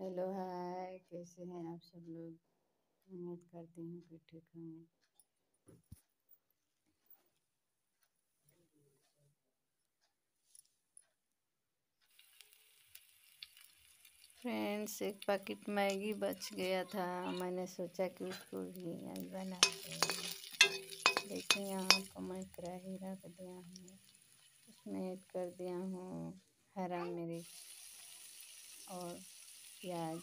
Hello, हाय, कैसे हैं आप सब लोग? उम्मीद करती हूँ कि ठीक होंगे। फ्रेंड्स, एक पैकेट मैगी बच गया था। मैंने सोचा कि उसको भी आज बना देखिए यहाँ पर मैं कढ़ाई रख दिया हूँ। उसमें ऐड कर दिया हूँ हरा मिर्च और प्याज।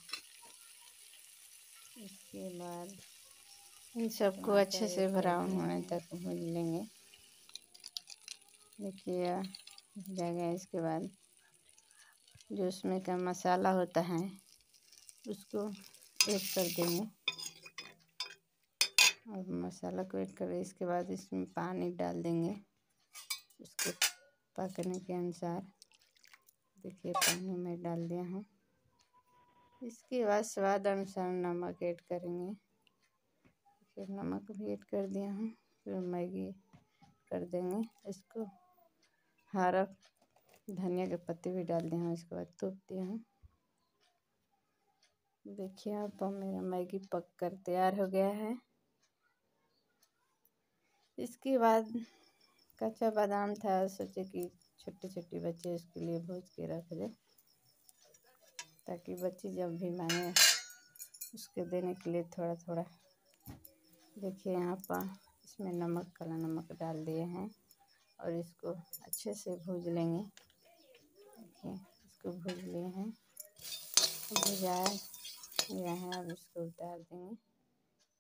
इसके बाद इन सबको अच्छे से ब्राउन होने तक भून लेंगे। देखिए जाएगा। इसके बाद जो उसमें का मसाला होता है उसको ऐड कर देंगे। और मसाला को ऐड कर। इसके बाद इसमें पानी डाल देंगे उसके पकने के अनुसार। देखिए पानी में डाल दिया हूँ। इसके बाद स्वाद अनुसार नमक ऐड करेंगे। फिर नमक भी ऐड कर दिया हूँ, फिर मैगी कर देंगे इसको। हरा धनिया के पत्ते भी डाल दिए हैं, इसके बाद तोप दिया हूँ। देखिए आप मेरा मैगी पक कर तैयार हो गया है। इसके बाद कच्चा बादाम था, सोचे कि छोटे छोटे बच्चे उसके लिए भूज के रख दे। ताकि बच्चे जब भी मांगे उसके देने के लिए थोड़ा थोड़ा देखिए यहाँ पर इसमें नमक, काला नमक डाल दिए हैं और इसको अच्छे से भूज लेंगे। देखिए, इसको भूज लिए हैं। भुजा गया है, अब इसको उतार देंगे।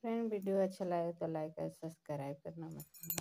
फ्रेंड, वीडियो अच्छा लगे तो लाइक और सब्सक्राइब करना मत भूलना